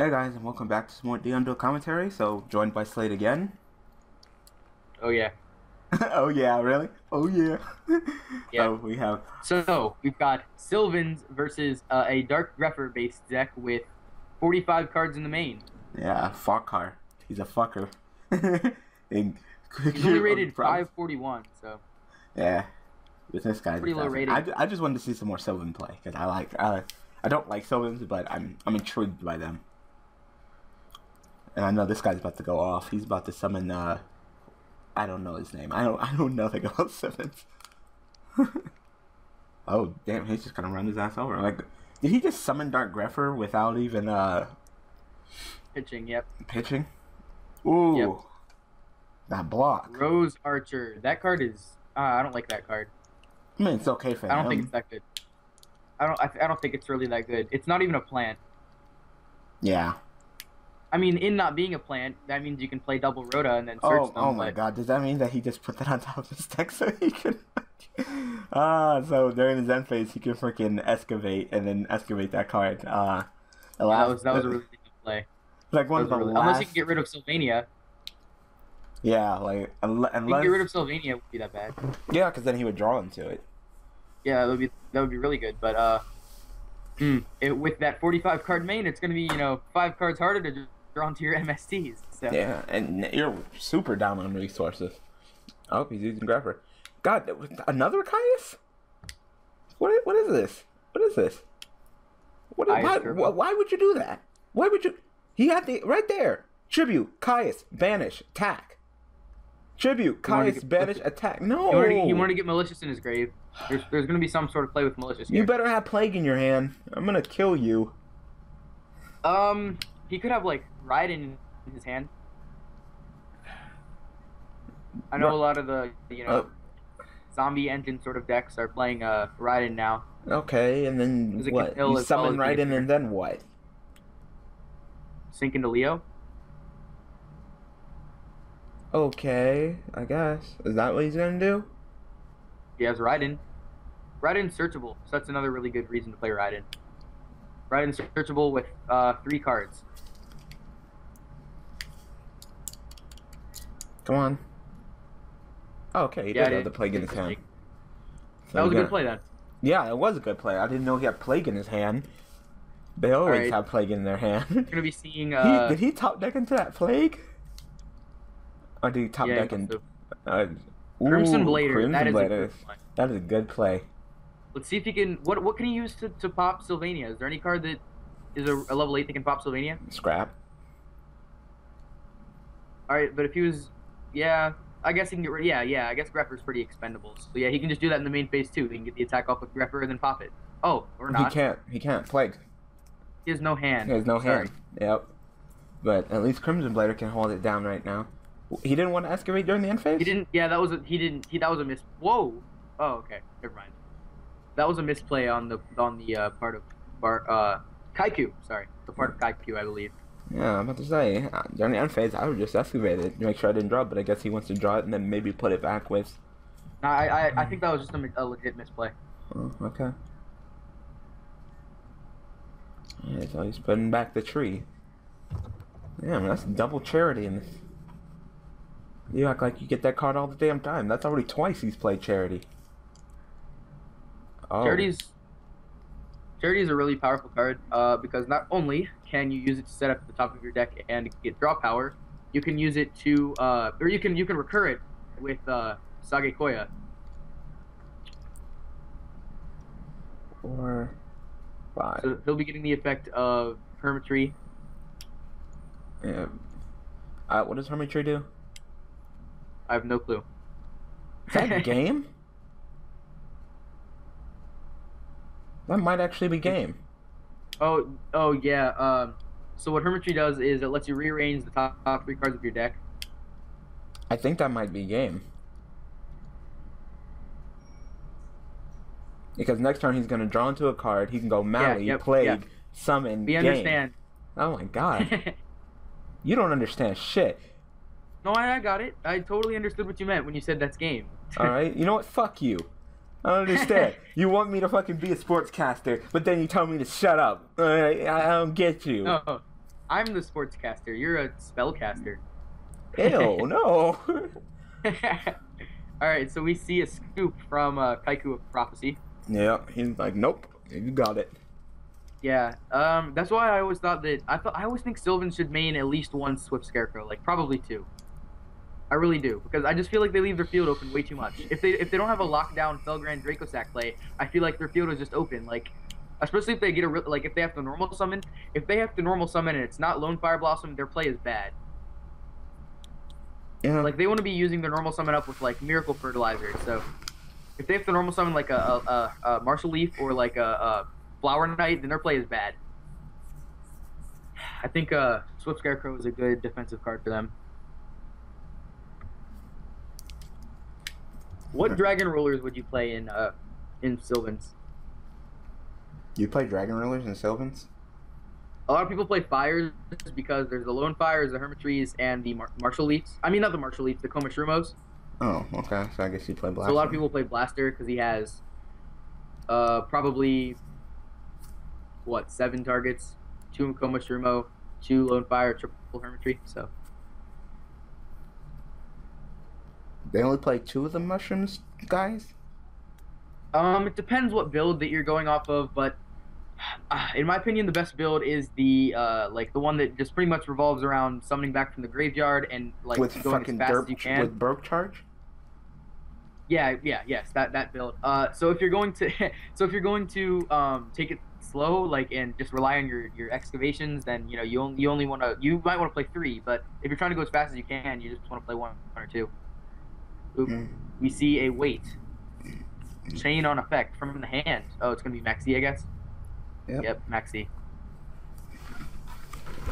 Hey guys, and welcome back to some more DN Duel commentary. So, joined by Slate again. Oh yeah. oh yeah, really? Oh yeah. Yeah. So we have So we've got Sylvans versus uh, a Dark Grepher based deck with 45 cards in the main. yeah Farkar. He's a fucker. And- He's only rated Prob- 541, so Yeah. With this guy, Pretty low rated. I, I just wanted to see some more Sylvan play because I like I, I don't like Sylvans, but I'm I'm intrigued by them. And I know this guy's about to go off. He's about to summon. uh I don't know his name. I don't I don't know nothing about Sylvans. oh damn! He's just gonna run his ass over. Like, did he just summon Dark Grepher without even uh pitching. Yep. pitching? Ooh, Yep. that block. Rose Archer. That card is. Uh, I don't like that card. I mean, it's okay for I don't him. think it's that good. I don't. I, I don't think it's really that good. It's not even a plant. Yeah. I mean, in not being a plant, that means you can play double Rhoda and then search Oh, them. oh my but- god, does that mean that he just put that on top of his deck so he could Ah, so during his end phase he can freaking excavate and then excavate that card. Uh the Yeah, that was that was a really good play. like one of the really- Unless last you can get rid of Sylvania. Yeah, like unle- If you unless get rid of Sylvania, it would be that bad. Yeah, because then he would draw into it. Yeah, that would be that would be really good. But uh, hmm, it, with that 45 card main, it's gonna be you know five cards harder to draw into your MSTs. So Yeah, and you're super down on resources. Oh, he's using Grepher. God, another Caius? What? What is this? What is this? What? Caius Why, why? Why would you do that? Why would you? He had the right there. Tribute, Caius, banish, attack. Tribute, Caius, to banish, attack. No. he wanted, to, he wanted to get malicious in his grave. There's there's gonna be some sort of play with malicious You here. better have plague in your hand. I'm gonna kill you. Um, he could have like Raiden in his hand. I know a lot of the you know Uh, zombie engine sort of decks are playing uh Raiden now. okay, and then Because it can what? You well summon right in, and then what? Sync into Leo. Okay, I guess. Is that what he's gonna do? He has Raiden. Raiden's searchable, so that's another really good reason to play Raiden. Raiden's searchable with uh, three cards. Come on. Oh, okay, he Yeah, did have the plague in his hand. So That was a good play then. Yeah, it was a good play. I didn't know he had plague in his hand. They always Alright. have plague in their hand. We're gonna be seeing. he, Uh, did he top deck into that plague? Or did he top yeah, deck in? so Uh, Crimson Blader. Crimson that is a Blader. That is a good play. Let's see if he can. What what can he use to, to pop Sylvania? Is there any card that is a, a level eight that can pop Sylvania? Scrap. All right, but if he was, yeah, I guess he can get rid. Yeah, yeah, I guess Grepher's pretty expendable. So yeah, he can just do that in the main phase too. He can get the attack off with Grepher and then pop it. Oh, or not. He can't. He can't plague. He has no hand. He has no Sorry. hand. Yep. But at least Crimson Blader can hold it down right now. He didn't want to excavate during the end phase. He didn't. Yeah, that was a. He didn't. He that was a miss. Whoa. Oh, okay. Never mind. That was a misplay on the on the uh, part of Bar uh Kaiku. Sorry, the part of Kaiku, I believe. Yeah, I'm about to say during the end phase, I would just excavate it to make sure I didn't draw it. But I guess he wants to draw it and then maybe put it back with. No, I I, I think that was just a, a legit misplay. Oh, okay. Yeah, so he's putting back the tree. Damn, that's double charity in this. You act like you get that card all the damn time. That's already twice he's played charity. Oh. Charity's Charity is a really powerful card uh, because not only can you use it to set up at the top of your deck and get draw power, you can use it to uh, or you can you can recur it with uh, Sagequoia. Four, five. So he'll be getting the effect of Hermitree. Yeah. Uh, what does Hermitree do? I have no clue. Is that a game? That might actually be game. Oh, oh yeah. Um, so what Hermitree does is it lets you rearrange the top, top three cards of your deck. I think that might be game. Because next turn he's gonna draw into a card. He can go Mally, yep, Plague, yeah. Summon. We game. understand. Oh my god, you don't understand shit. no, I, I got it. I totally understood what you meant when you said that's game. All right, you know what? Fuck you. I don't understand. you want me to fucking be a sportscaster, but then you tell me to shut up. I I don't get you. No, I'm the sportscaster. You're a spellcaster. Ew, no. All right, so we see a scoop from uh, Kaiku of Prophecy. yeah, he's like, nope, you got it. Yeah, um, that's why I always thought that I thought I always think Sylvan should main at least one Swift Scarecrow, like probably two. I really do because I just feel like they leave their field open way too much. If they if they don't have a lockdown Felgrand Dracossack play, I feel like their field is just open. Like, especially if they get a re- like if they have to normal summon, if they have to normal summon and it's not Lone Fire Blossom, their play is bad. Yeah, Like they want to be using their normal summon up with like Miracle Fertilizer. So if they have to normal summon like a a, a, a Marshalleaf or like a, a Flower Knight, then their play is bad. I think uh, Swift Scarecrow is a good defensive card for them. What Dragon rulers would you play in uh, in Sylvans? you play Dragon Rulers and Sylvans? A lot of people play Fires because there's the Lone Fires, the Hermitrees, and the Mar- Marshalleafs. I mean, not the Marshalleafs, the Komushroomos. Oh, okay. So I guess you play Black. So a lot of people play Blaster because he has uh, probably what seven targets, two Komushroomo, two Lone Fire, triple Hermitree. So They only play two of the mushrooms, guys. um, it depends what build that you're going off of, but uh, in my opinion, the best build is the uh, like the one that just pretty much revolves around summoning back from the graveyard and like with going fucking as fast derp, as you can. with Burke charge. Yeah, yeah, yes, that that build. Uh, so if you're going to, so if you're going to um take it slow, like and just rely on your your excavations, then you know you only you only want to you might want to play three, but if you're trying to go as fast as you can, you just want to play one or two. Oop, Mm. we see a weight chain on effect from the hand. Oh, it's gonna be Maxx C, I guess. Yep. Yep, Maxx C.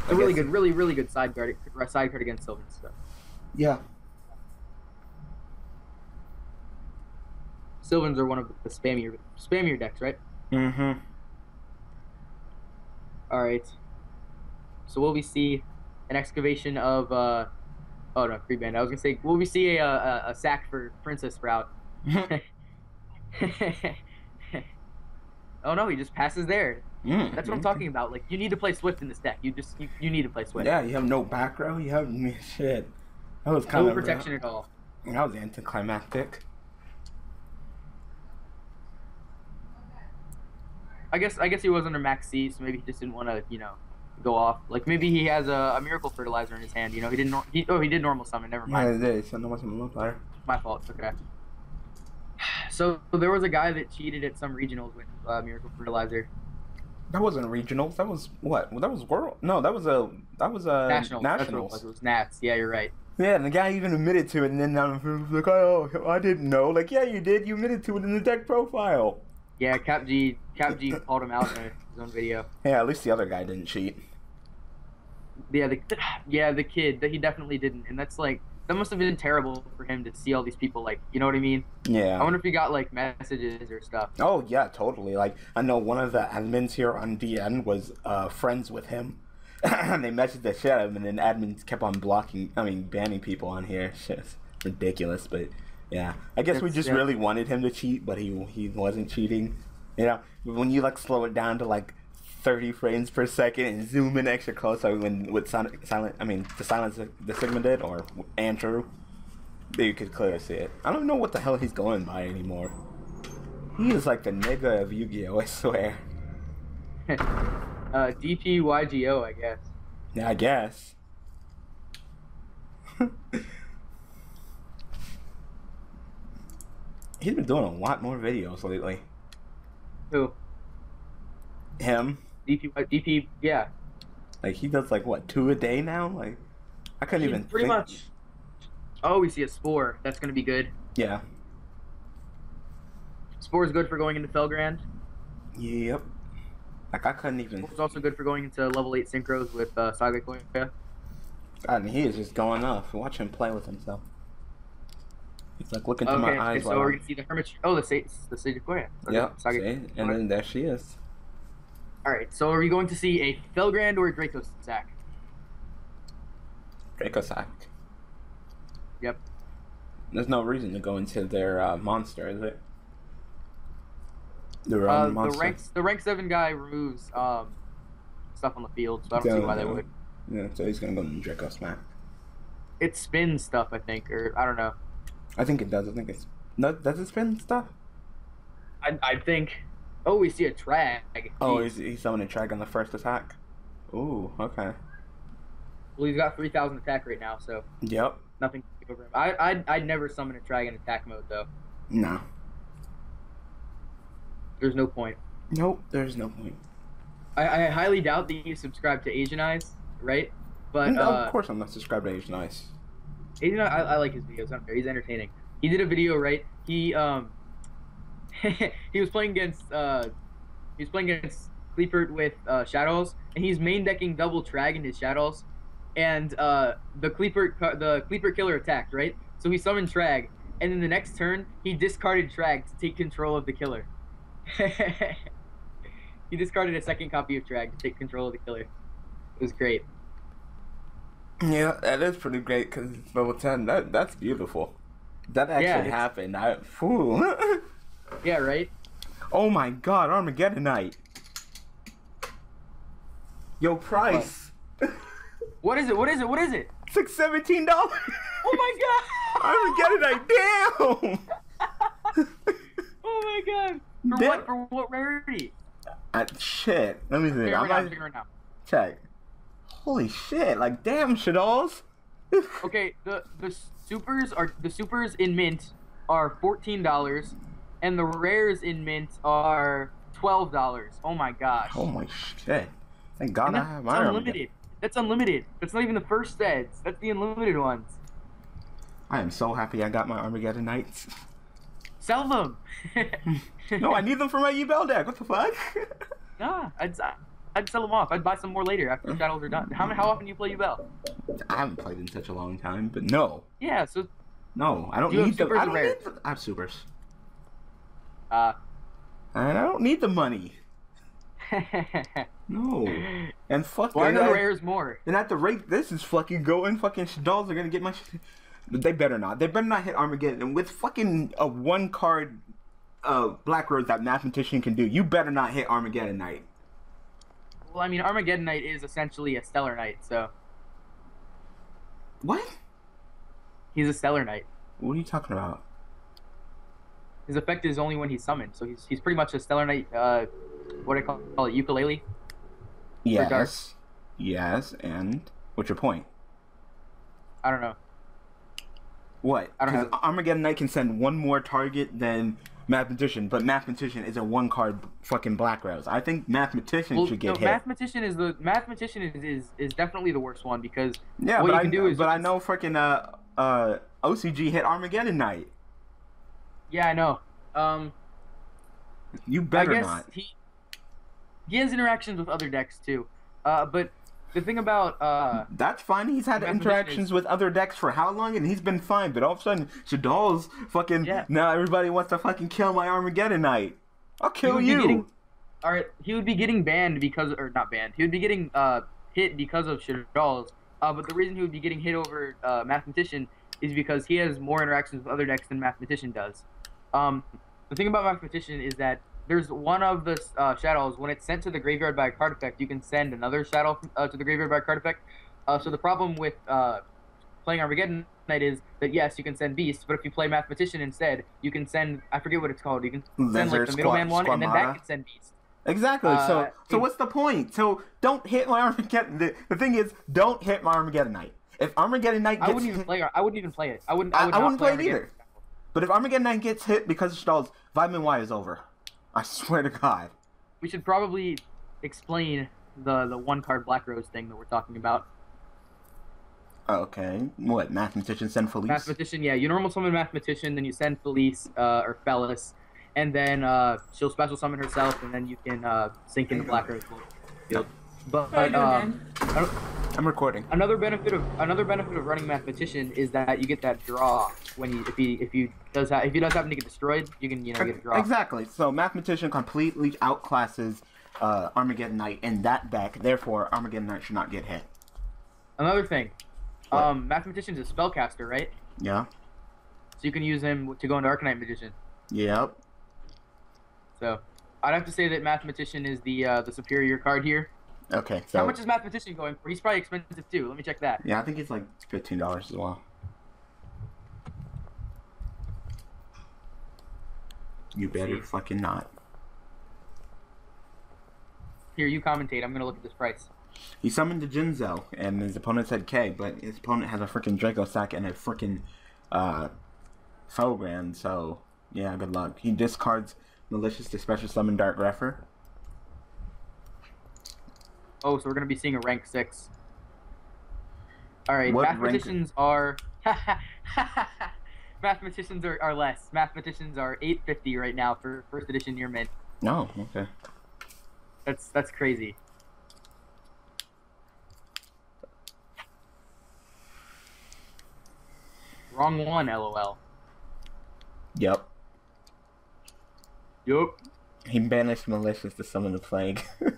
A really good, really really good side guard, side card against Sylvan stuff. Yeah. Sylvans are one of the spammier spammier decks, right? Mm-hmm. All right. So will we see an excavation of? uh Oh no, free band. I was gonna say, will we see a a, a sack for Princess Sprout? oh no, he just passes there. Mm, That's what I'm talking about. Like you need to play Swift in this deck. You just you, you need to play Swift. Yeah, you have no back row. You have shit. That was kind No of protection at all. That was anticlimactic. I guess I guess he was under Maxx C, so maybe he just didn't want to you know go off. Like maybe he has a, a miracle fertilizer in his hand. You know he didn't. Nor- he, oh he did normal summon. Never mind. Yeah, it is. So no one's a. My fault. Okay. So there was a guy that cheated at some regionals with uh, Miracle Fertilizer. That wasn't regionals. That was what? Well, That was world. No, that was a that was a nationals. That's it nationals. was. It was Nats. Yeah, you're right. Yeah, and the guy even admitted to it, and then I'm like, oh, I didn't know. Like, yeah, you did. You admitted to it in the deck profile. Yeah, Cap G. Cap G called him out in his own video. Yeah, at least the other guy didn't cheat. Yeah, the yeah the kid that he definitely didn't, and that's like that must have been terrible for him to see all these people like you know what I mean. Yeah i wonder if he got like messages or stuff. Oh yeah, totally. Like I know one of the admins here on DN was uh, friends with him. and they messaged the shit out of him, and then admins kept on blocking. I mean, banning people on here. Shit's ridiculous, but yeah. I guess we just yeah. really wanted him to cheat, but he he wasn't cheating. You know, when you like slow it down to like 30 frames per second and zoom in extra close, like when with silent, silent I mean, the silence the Sigma did or Andrew, you could clearly see it. I don't know what the hell he's going by anymore. He is like the nigga of Yu-Gi-Oh! I swear. Uh, DPYGO, I guess. Yeah, I guess. He's been doing a lot more videos lately. Who? Him, DP, uh, DP, yeah. like he does like what two a day now. Like I couldn't even pretty think- much. Oh, we see a spore. That's gonna be good. Yeah. Spore is good for going into Felgrand. Yep. Like I couldn't even. Spore is also good for going into level eight synchros with uh, Sagequoia. God, and he is just going off. Watch him play with himself. He's like looking to my Okay, eyes. so while we're gonna see the Hermit. Oh, the Sage, the Sage of Koya. Or Yeah, and then there she is. All right. So are we going to see a Felgrand or a Draco sack? Dracossack. Yep. There's no reason to go into their uh, monster, is it? Their Uh, own the monster. rank the rank seven guy removes um stuff on the field, so I don't see why they would. Yeah, so he's gonna go into Draco Smack. It spins stuff, I think, or I don't know. I think it does. I think it's no. Does it spin stuff? I, I think. Oh, we see a trag. Oh, he's he's summoning Trag on the first attack. Ooh, okay. well, he's got three thousand attack right now, so Yep. nothing to over him. I I'd, I'd never summon a trag in attack mode though. No. There's no point. Nope. There's no point. I, I highly doubt that you subscribe to Asian Eyes, right? But no, uh, of course I'm not subscribed to Asian Ice. Asian, I, I like his videos. He's entertaining. He did a video, right? He um, he was playing against uh, he was playing against Qliphort with uh, Shadows, and he's main decking double Trag in his Shadows, and uh, the Qliphort the Qliphort killer attacked, right? So he summoned Trag, and then the next turn he discarded Trag to take control of the killer. he discarded a second copy of Trag to take control of the killer. It was great. Yeah, that is pretty great because level ten. That that's beautiful. That actually Yeah, happened. I fool. Yeah, right. oh my God, Armageddon Knight. Yo, price What is it? What is it? What is it? six seventeen dollars. Oh my god! Armageddon Knight, damn. Oh my god! For Damn. what? For what rarity? Uh, shit. Let me see. I'm figure it out. check. Holy shit! Like damn, Shadows. Okay, the the supers are the supers in mint are fourteen dollars, and the rares in mint are twelve dollars. Oh my gosh! Oh my shit! Thank God I that's have my unlimited. That's unlimited. That's not even the first sets. That's the unlimited ones. I am so happy I got my Armageddon Knights. Sell them. No, I need them for my Yubel deck. What the fuck? Nah, I'd I'd sell them off. I'd buy some more later after the shadows are done. How how often do you play Yubel? I haven't played in such a long time, but no, Yeah, so no, I don't Do need the. I or don't rares? need the. I have supers, uh. and I don't need the money. No, and fuck Why are rares more? And at the rate this is fucking going, fucking dolls are gonna get my. They better not. They better not hit Armageddon. And with fucking a one card, uh, Black Rose that Mathematician can do, you better not hit Armageddon Knight. Well, I mean, Armageddon Knight is essentially a Stellar Knight, so What? he's a Stellar Knight. What are you talking about? His effect is only when he's summoned, so he's he's pretty much a Stellar Knight. Uh, what do I call, call it? Ukulele. Yes. Yes, and what's your point? I don't know. What? I don't have- Armageddon Knight can send one more target than Mathematician, but Mathematician is a one card fucking Black Rose. I think Mathematician Well, should no, get hit. mathematician is the mathematician is, is is definitely the worst one because yeah, what you I can do is but I know freaking uh uh OCG hit Armageddon Knight. yeah, I know. Um, You better I guess not. he he has interactions with other decks too. Uh, but the thing about uh, That's fine. He's had interactions is- with other decks for how long, and he's been fine. But all of a sudden, Shaddoll's fucking Yeah. now everybody wants to fucking kill my Armageddon Knight. I'll kill you. getting- all right, he would be getting banned because, or not banned. He would be getting uh hit because of Shaddoll's. Uh, but the reason he would be getting hit over uh, Mathematician is because he has more interactions with other decks than Mathematician does. Um, the thing about Mathematician is that there's one of the uh, shadows when it's sent to the graveyard by a card effect, you can send another shadow uh, to the graveyard by a card effect. Uh, so the problem with uh, playing Armageddon Knight is that yes, you can send Beast, but if you play Mathematician instead, you can send I forget what it's called. You can send like the middleman one, and then that can send Beast. Exactly. so, Uh, so what's the point? So, don't hit my Armageddon. The, the thing is, don't hit my Armageddon Knight. If Armageddon Knight I wouldn't even hit, play. I wouldn't even play it. I wouldn't. I, I- would I not wouldn't play it either. but if Armageddon Knight gets hit because of stalls, Vitamin Y is over. I swear to God. We should probably explain the the one card Black Rose thing that we're talking about. Okay. What? Mathematician send Felice? Mathematician, yeah, you normal summon Mathematician, then you send Felice uh, or Felis, and then uh, she'll special summon herself, and then you can uh, sink into Black Rose field. But, How you doing, um, man? I'm recording. another benefit of another benefit of running Mathematician is that you get that draw when you if he if you does ha- if he does happen to get destroyed, you can you know get a draw. Exactly. So Mathematician completely outclasses uh, Armageddon Knight in that deck. Therefore, Armageddon Knight should not get hit. Another thing, What? um, Mathematician's a spellcaster, right? Yeah. So you can use him to go into Arcanite Magician. Yep. So I'd have to say that Mathematician is the uh, the superior card here. Okay, so How much is mathematician going for? He's probably expensive too. Let me check that. yeah, I think it's like fifteen dollars as well. You better fucking not. Here, you commentate. I'm gonna look at this price. He summoned a Jinzo, and his opponent said K, but his opponent has a freaking Dracossack and a freaking uh, Felgrand, so yeah, good luck. He discards Malicious to special summon Dark Grepher. Oh, so we're gonna be seeing a rank six. All right, What mathematicians are. mathematicians are, are less. Mathematicians are 850 right now for first edition near mint. No, okay. That's that's crazy. Wrong one, lol. Yep. Yup. He banished Malicious to summon the Plague.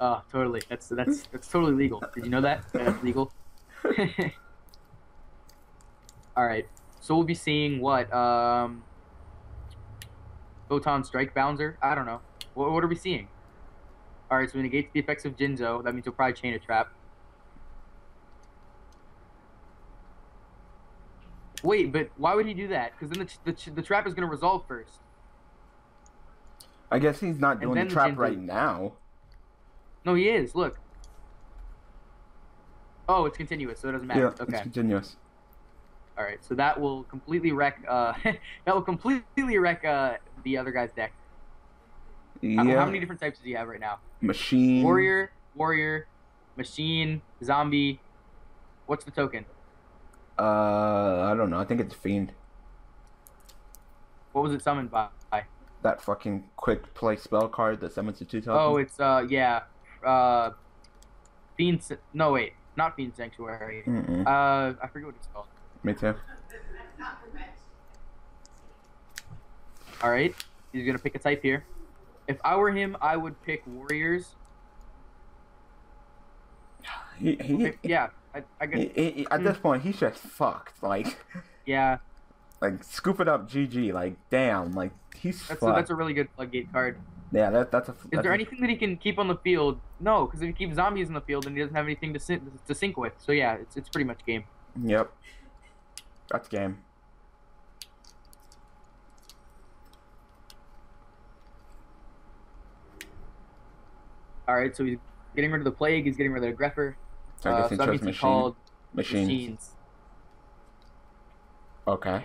Oh, totally. That's that's that's totally legal. Did you know that? That's legal. All right. So we'll be seeing what um Photon Strike Bouncer? I don't know. What, what are we seeing? All right, so we negate the effects of Jinzo. That means we'll probably chain a trap. Wait, but why would he do that? Because then the, the, the trap is going to resolve first. I guess he's not doing the trap right now. No, he is. Look. Oh, it's continuous, so it doesn't matter. Yeah, okay. it's continuous. All right, so that will completely wreck. Uh, that will completely wreck uh, the other guy's deck. How- Yeah, How, many different types does he have right now? machine. Warrior, warrior, machine, zombie. What's the token? Uh, I don't know. I think it's fiend. What was it summoned by? That fucking quick play spell card that summons the two tokens. Oh, it's uh, yeah, uh, fiend. No, wait, not fiend sanctuary. Mm-mm. Uh, I forget what it's called. Me too. All right, he's gonna pick a type here. If I were him, I would pick warriors. He, he, Yeah, I, I get. he- at this point, he's just fucked. Like, Yeah, like scoop it up, GG. Like, damn. Like, he's that's a, that's a really good floodgate card. Yeah, that, that's a. Is there a- anything that he can keep on the field? No, because if he keeps zombies in the field, then he doesn't have anything to sync, to sync with. So yeah, it's it's pretty much game. Yep. That's game. All right, so he's getting rid of the plague. He's getting rid of the Grepher. I Uh, guess he so that means machine. called machines. machines. Okay.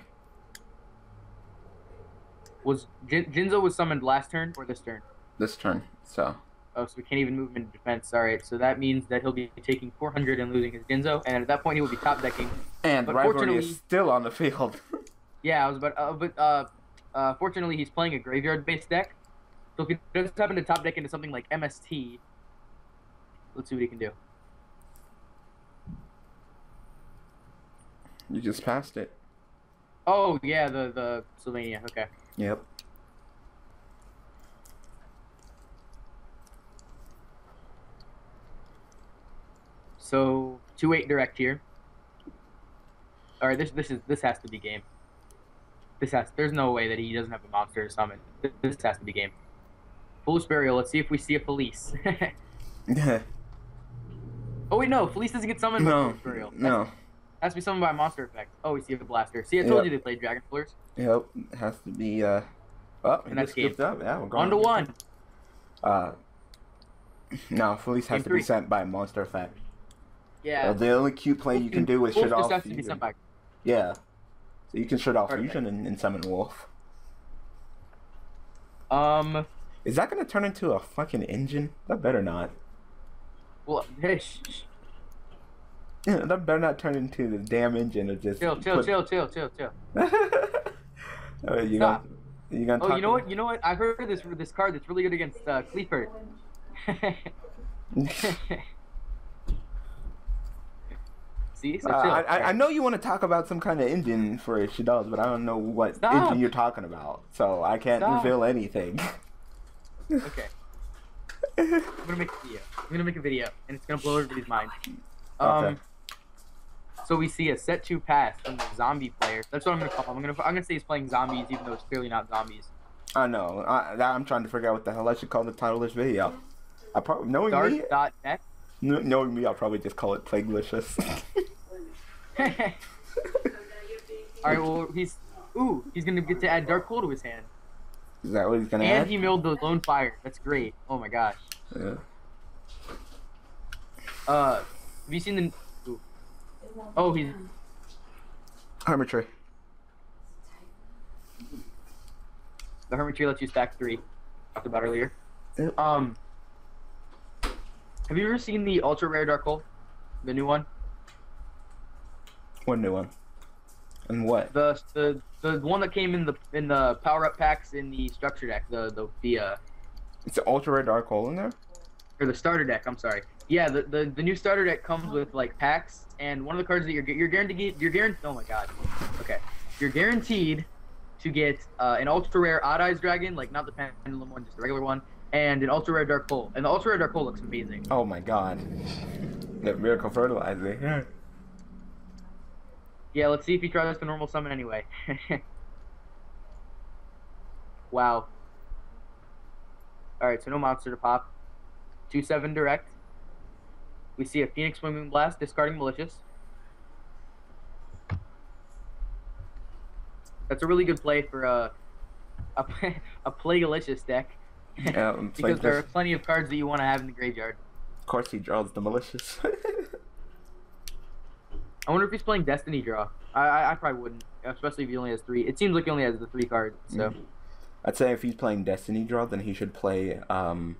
Was Jin- Jinzo was summoned last turn or this turn? This turn. So. Oh, so we can't even move him into defense. All right, so that means that he'll be taking 400 and losing his Jinzo, and at that point he will be top decking. And But rivalry is still on the field. Yeah, I was about, uh, but uh, uh, fortunately he's playing a graveyard-based deck. So if he does happen to top deck into something like MST, let's see what he can do. you just passed it. Oh yeah, the the Sylvania. Okay. Yep. So two eight direct here. All right, this this is this has to be game. This has there's no way that he doesn't have a monster to summon. This, this has to be game. Foolish burial. Let's see if we see a Felice. oh wait, no, Felice doesn't get summoned. no. Foolish burial. No. Has to be summoned by a monster effect. Oh, we see a blaster. See, I told Yep. you they played Dragon Rulers. Yep. It has to be. Uh. Oh, And that's skipped up. Yeah, we're going One to one. Uh. No, Felice has to be sent by monster effect. Yeah. Uh, the only cute play you can do is shut off has to be fusion. sent by. Yeah. So you can shut off Perfect. fusion and, and summon wolf. Um. Is that gonna turn into a fucking engine? That better not. Well, hey, shh, shh. Yeah, that better not turn into the damn engine of just. chill, chill, put- chill, chill, chill, chill. Uh, you Stop. gonna, you gonna Oh, you know what? You know what? I've heard this this card that's really good against uh. See, so Uh. I, I, I know you want to talk about some kind of engine for Shadows, but I don't know what Stop. engine you're talking about, so I can't Stop. reveal anything. Okay, I'm gonna make a video. I'm gonna make a video, and it's gonna blow everybody's mind. Um, Okay. So we see a set two pass from the zombie player. That's what I'm gonna call. Him. I'm gonna I'm gonna say he's playing zombies, even though it's clearly not zombies. I know. I, I'm trying to figure out what the hell I should call the title of this video. I probably knowing me, Start dot kn- knowing me, I'll probably just call it Plaguelicious. All right. Well, he's ooh, he's gonna get to add dark hole to his hand, Is that what he's gonna and add? he milled the lone fire. That's great. Oh my gosh. Yeah. Uh, have you seen the? Oh, he's Hermitree. the hermit tree lets you stack three. Talked about earlier. Yep. Um, have you ever seen the ultra rare dark hole, the new one? One new one. And what? The the the one that came in the in the power up packs in the structure deck. The the the uh It's an ultra rare dark hole in there. Or the starter deck. I'm sorry. Yeah, the, the the new starter deck comes with like packs, and one of the cards that you're you're guaranteed you're guaranteed. Oh my god. Okay, you're guaranteed to get uh, an ultra rare odd eyes dragon, like not the pendulum one, just the regular one, and an ultra rare dark hole. And the ultra rare dark hole looks amazing. Oh my god. That miracle fertilizer. Yeah, let's see if he tries the normal summon anyway. wow. Alright, so no monster to pop. 2 7 direct. We see a Phoenix Wing Wind Blast discarding Malicious. That's a really good play for a a, a Plaguelicious deck. Yeah, because there are plenty of cards that you want to have in the graveyard. Of course, he draws the malicious. I wonder if he's playing Destiny Draw. I, I, I probably wouldn't, especially if he only has three. It seems like he only has the three cards, so. Mhm. I'd say if he's playing Destiny Draw, then he should play. Um,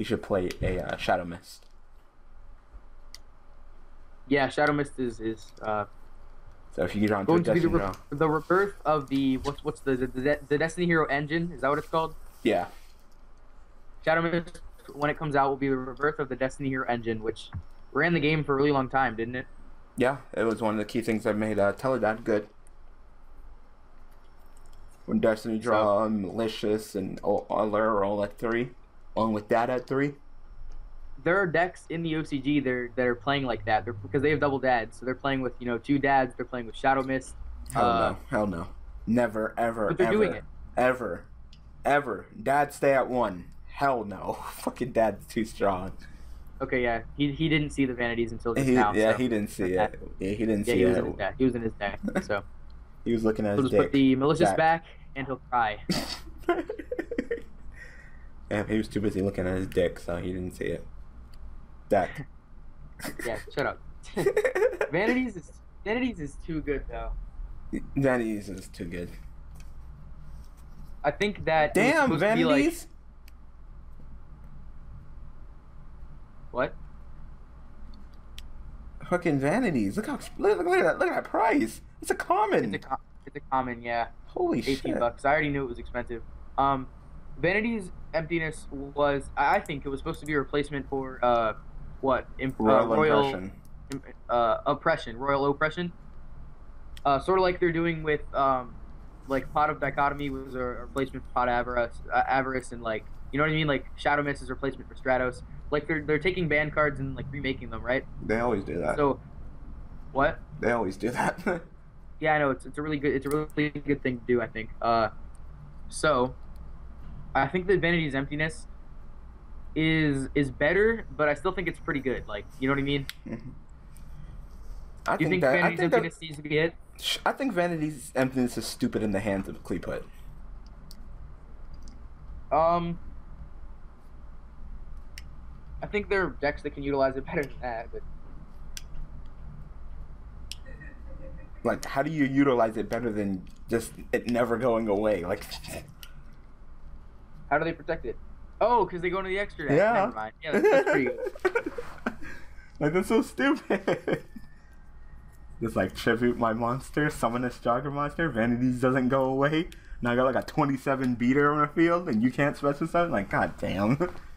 he should play a uh, Shadow Mist. Yeah, Shadow Mist is is uh, So if you get on to going to be the, Destiny re- the rebirth of the what's what's the the, the Destiny Hero engine? Is that what it's called? yeah, Shadow Mist, when it comes out, will be the rebirth of the Destiny Hero engine, which ran the game for a really long time, didn't it? yeah, it was one of the key things that made uh, Teledad good. When Destiny Draw, Malicious, and all, all are all at three, along with that at three. There are decks in the OCG that are, that are playing like that. They're because they have double dads, so they're playing with you know two dads. They're playing with Shadow Mist. Hell Uh, no, hell no, never, ever, But they're ever, doing it. ever, ever. Dad stay at one. Hell no, fucking dad's too strong. Okay, yeah, he he didn't see the vanities until just He, now. yeah, so. he didn't see it. Yeah, he didn't Yeah, see he was it. in his deck. He was in his deck. So He was looking at we'll his just put the malicious Jack. back, and he'll cry. yeah, he was too busy looking at his dick, so he didn't see it. Deck. Yeah, shut up. Vanities is Vanities is too good though. Vanities is too good. I think that Damn, be like- Vanities! what? Fucking Vanities. Look how look, look, at that. Look at that price. It's a common. It's a com- it's a common, yeah. Holy 18 shit. bucks. I already knew it was expensive. Um, Vanity's emptiness was, I think it was supposed to be a replacement for, uh, what? Imp- uh, Royal, royal impression. uh, oppression, royal oppression. Uh, sort of like they're doing with, um, like Pot of Dichotomy was a replacement for Pot of Avarice, uh, Avarice, and like, you know what I mean? Like Shadow Mist is a replacement for Stratos. Like they're they're taking banned cards and like remaking them, right? They always do that. So, what? they always do that. Yeah, I know it's it's a really good it's a really good thing to do. I think. Uh, so, I think that Vanity's emptiness is is better, but I still think it's pretty good. Like, you know what I mean? I Do you think, that, I Vanity's think that, emptiness needs to be? Sh- I think Vanity's emptiness is stupid in the hands of Qliphort. Um, I think there are decks that can utilize it better than that. But Like, how do you utilize it better than just it never going away? Like, how do they protect it? Oh, because they go into the extra deck. Yeah. Never mind. Yeah, that's, that's pretty good. like that's so stupid. Just like tribute my monster, summon a stronger monster. Vanities doesn't go away. Now I got like a 27 beater on the field, and you can't special summon. Like, god damn.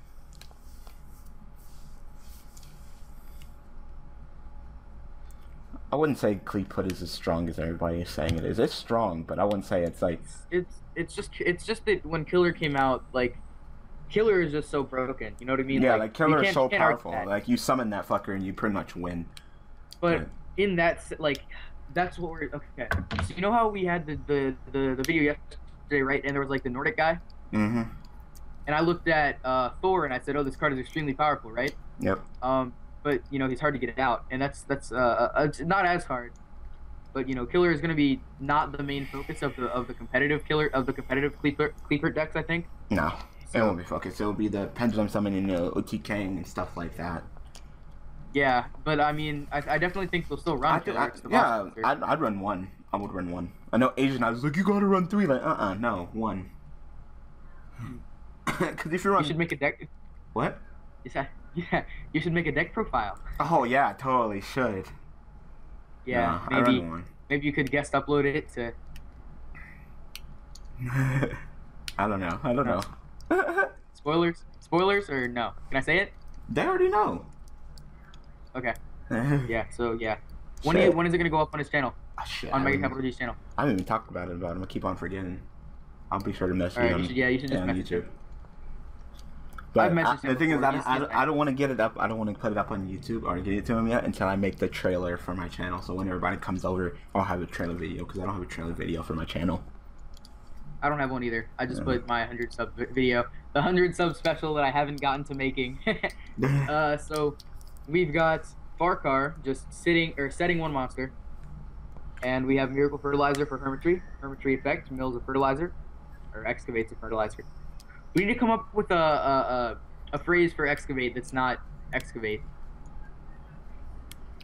I wouldn't say Qliphort is as strong as everybody is saying it is. It's strong, but I wouldn't say it's like It's it's just it's just that when Killer came out, like Killer is just so broken. You know what I mean? yeah, like, you Killer is so you can't argue powerful. Like you summon that fucker and you pretty much win. But Right. in that, like, that's what we're okay. So you know how we had the the the, the video yesterday, right? And there was like the Nordic guy. Mm-hmm. and I looked at uh, Thor and I said, "Oh, this card is extremely powerful, right?" Yep. Um, but you know he's hard to get it out, and that's that's uh, uh, it's not as hard. But you know, killer is going to be not the main focus of the of the competitive killer of the competitive Qliphort Qliphort decks. I think. No, it So- won't be focused. It'll be the pendulum summoning, the OTKing, and stuff like that. Yeah, but I mean, I, I definitely think they'll still run I think. I, yeah. I'd, I'd run one. I would run one. I know Asian. I was like, you gotta run three. Like, uh, uh no, one. Because if you run, you should make a deck. What? Is Yeah, yeah, you should make a deck profile. Oh yeah, totally should. Yeah, No, maybe maybe you could guest upload it to. I don't know. I don't know. Spoilers? Spoilers or no? Can I say it? they already know. Okay. yeah. Yeah. So yeah. When, you, when is it gonna go up on his channel? Oh, shit, On Mega Capital G's channel. I haven't even talked about it. About. I'm gonna keep on forgetting. I'll be sure to message right. you. You on- should, yeah. You should just on message YouTube. him. But I, the thing is. I, He's- I, he's I don't want to get it up. I don't want to put it up on YouTube or get it to him yet until I make the trailer for my channel. So when everybody comes over, I'll have a trailer video because I don't have a trailer video for my channel. I don't have one either. I just Yeah. put my 100 sub video, the 100 sub special that I haven't gotten to making. uh, so we've got Farkar just sitting or setting one monster, and we have Miracle Fertilizer for Hermitree. Hermitree effect mills a fertilizer, or excavates a fertilizer. We need to come up with a a, a, a phrase for excavate that's not excavate.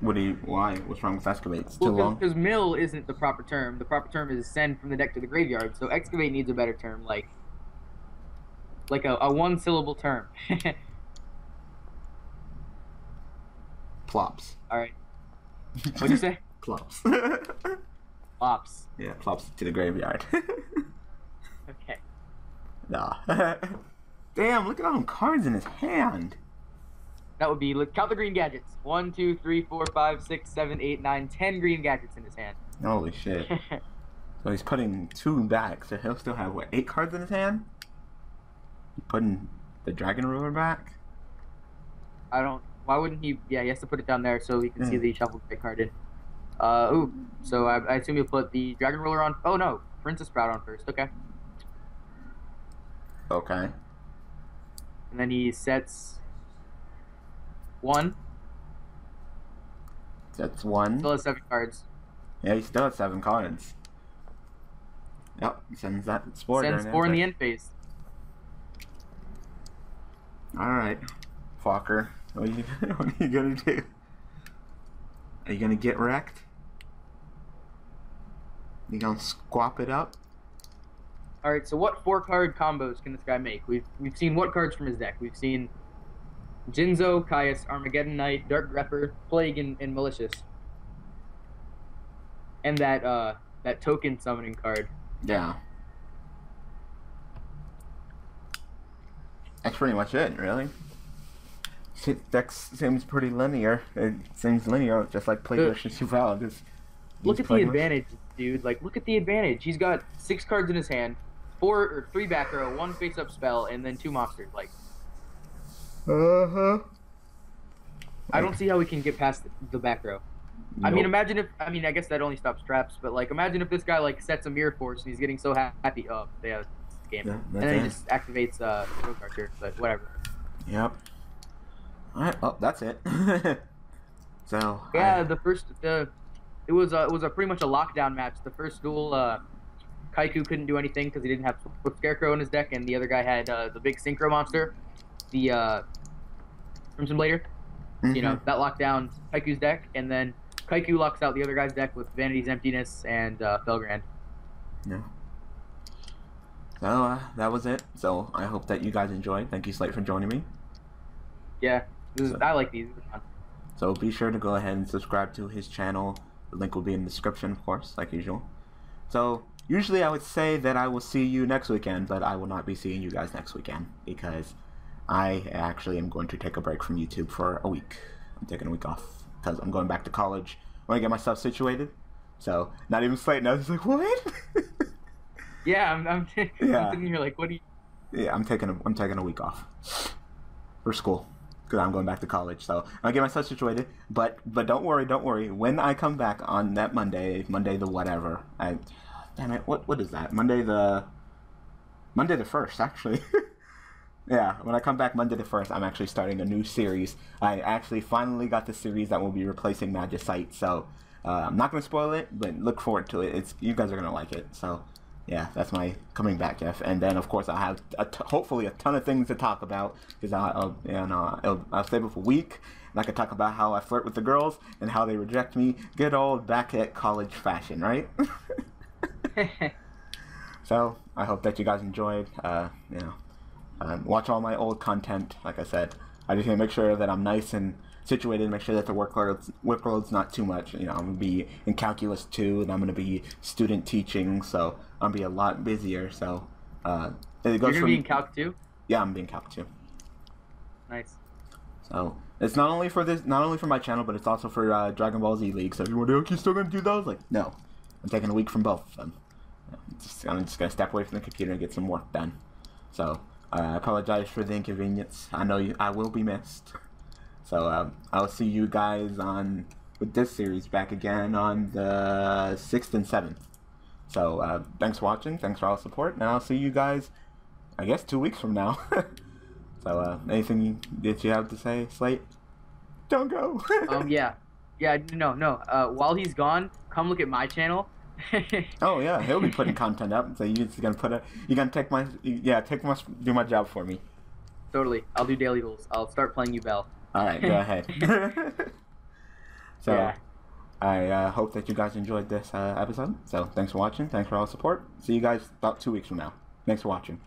what do you? Why? What's wrong with excavate? It's too long. because mill isn't the proper term. The proper term is send from the deck to the graveyard. So excavate needs a better term, like like a, a one syllable term. Plops. All right. What'd you say? Plops. plops. yeah, plops to the graveyard. Okay. Nah. Damn! Look at all them cards in his hand. That would be look count the green gadgets. One, two, three, four, five, six, seven, eight, nine, ten green gadgets in his hand. Holy shit! So he's putting two back, so he'll still have what eight cards in his hand. He putting the dragon ruler back. I don't. Why wouldn't he? Yeah, he has to put it down there so he can see the shuffled pick card in. Uh, ooh. So I, I assume you'll put the dragon ruler on. Oh no, Princess Sprout on first. Okay. Okay. And then he sets one. That's one. Still has seven cards. Yeah, he still has seven cards. Yep, sends that spore. Sends four in the end. phase. All right, Fokker. What are you, what are you gonna do? Are you gonna get wrecked? You gonna squap it up? All right. So what four card combos can this guy make? We've we've seen what cards from his deck. We've seen Jinzo, Caius, Armageddon Knight, Dark Grepher, Plague, and, and Malicious. And that uh that token summoning card. Yeah. That's pretty much it, really. Deck seems pretty linear. It seems linear, just like Plagueless and Suval. Just Look at the advantage, dude. Like, look at the advantage. He's got six cards in his hand, four or three back row, one face up spell, and then two monsters. Like, Uh-huh. I don't see how we can get past the, back row. I mean, imagine if I mean, I guess that only stops traps, but like, imagine if this guy like sets a mirror force and he's getting so happy. Oh, they have the game, Yeah, and then he it. just activates uh, Rose Archer, but whatever. Yep. Alright, oh, that's it. so, Yeah, I- the first the it was a, it was a pretty much a lockdown match. The first duel, uh, Kaiku couldn't do anything because he didn't have Swift Scarecrow in his deck, and the other guy had uh, the big Synchro monster, the uh, Crimson Blader. You know Mhm. that locked down Kaiku's deck, and then Kaiku locks out the other guy's deck with Vanity's Emptiness and uh, Felgrand. Yeah. So, uh, that was it. So, I hope that you guys enjoyed. Thank you, Slate, for joining me. Yeah, this is, So- I like these. These are fun. So be sure to go ahead and subscribe to his channel. The link will be in the description, of course, like usual. So usually I would say that I will see you next weekend, but I will not be seeing you guys next weekend because I actually am going to take a break from YouTube for a week. I'm taking a week off because I'm going back to college when I get myself situated. So not even Slate knows. Like, what? Yeah, I'm, I'm, Yeah. I'm sitting here like, what do you? yeah, I'm taking a, I'm taking a week off for school because I'm going back to college. So I'll get myself situated. But but don't worry, don't worry. When I come back on that Monday, Monday the whatever, I damn it, what what is that? Monday the Monday the first actually. Yeah, when I come back Monday the first, I'm actually starting a new series. I actually finally got the series that will be replacing Magicite, so uh, I'm not gonna spoil it, but look forward to it. It's you guys are gonna like it. So yeah, that's my coming back, Jeff. And then of course I'll have a t- hopefully a ton of things to talk about because I'll and uh, I'll, I'll stay for a week. And I can talk about how I flirt with the girls and how they reject me. Good old back at college fashion, right? so I hope that you guys enjoyed. Uh, you know, um, watch all my old content. Like I said, I just need to make sure that I'm nice and situated. Make sure that the workload's workload's not too much. You know, I'm gonna be in calculus too, and I'm gonna be student teaching, so I'm gonna be a lot busier. So uh, it You're goes gonna from be in Calc too. yeah, I'm being calc too. Nice. So it's not only for this, not only for my channel, but it's also for uh, Dragon Ball Z League. So if you wonder, okay, you still gonna do those? Like, no, I'm taking a week from both of them. I'm just, I'm just gonna step away from the computer and get some work done. So uh, I apologize for the inconvenience. I know you, I will be missed. So um, I'll see you guys on with this series back again on the sixth and seventh. So uh, thanks for watching. Thanks for all the support, and I'll see you guys. I guess two weeks from now. so uh, anything that you have to say, Slate? Don't go. Um. Yeah. Yeah. No. No. Uh. While he's gone, come look at my channel. Oh yeah, he'll be putting content up. So you're just gonna put it. You're gonna take my yeah, take my do my job for me. totally. I'll do daily goals. I'll start playing Yubel. All right, go ahead. so Yeah. I uh, hope that you guys enjoyed this uh, episode. So thanks for watching. Thanks for all the support. See you guys about two weeks from now. Thanks for watching.